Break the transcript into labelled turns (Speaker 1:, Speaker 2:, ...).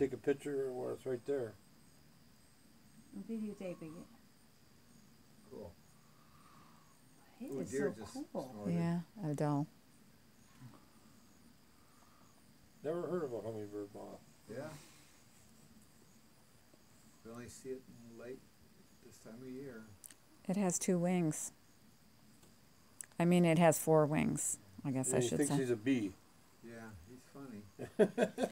Speaker 1: take a picture or what, it's right there.
Speaker 2: I'm videotaping it.
Speaker 3: Cool.
Speaker 2: It
Speaker 3: Ooh,
Speaker 2: is so cool.
Speaker 3: snorted.
Speaker 4: Yeah, Odell.
Speaker 1: Never heard of a hummingbird moth.
Speaker 3: Yeah. We only see it in late this time of year.
Speaker 4: It has two wings. I mean, it has four wings. I guess
Speaker 1: And
Speaker 4: I
Speaker 1: he thinks he's a bee.
Speaker 3: Yeah, he's funny.